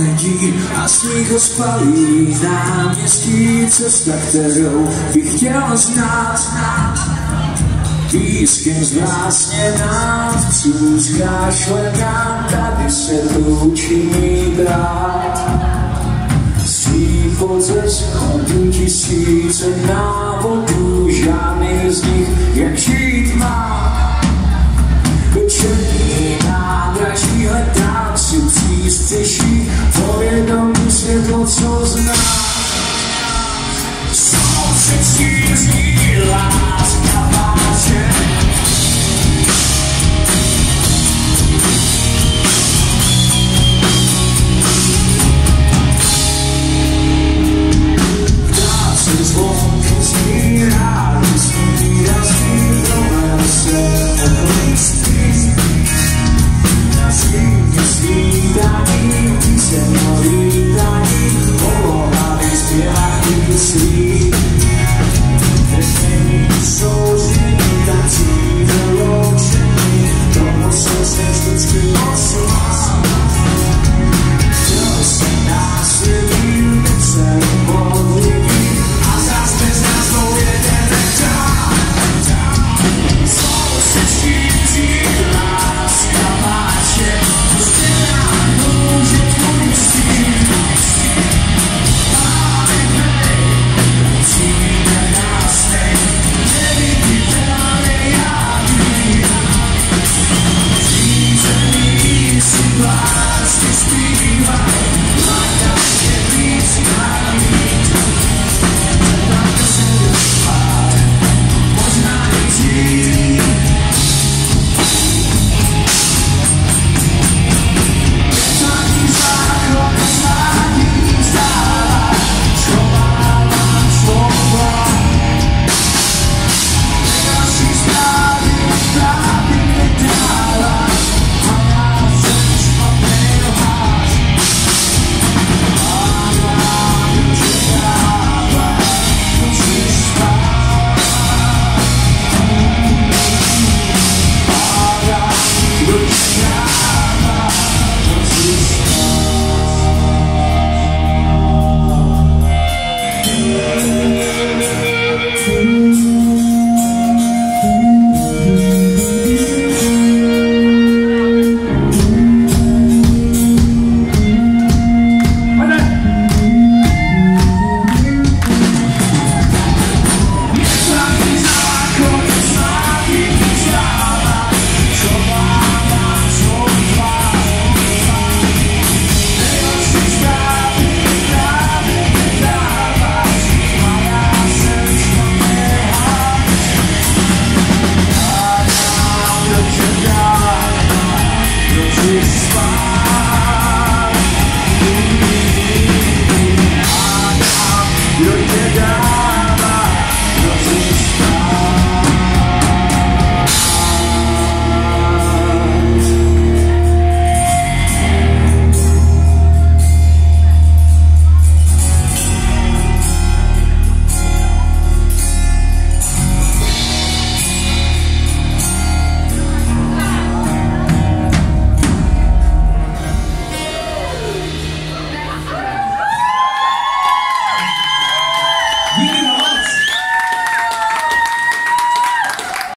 lidí a sníh ho spalí náměstí cesta, kterou bych chtěl znát. Pískem zvlásněná, vcůzká šlená, tady se činí brát. Svý podze schodů tisíce návodů, žádný z nich, jak señorita, por la bestia que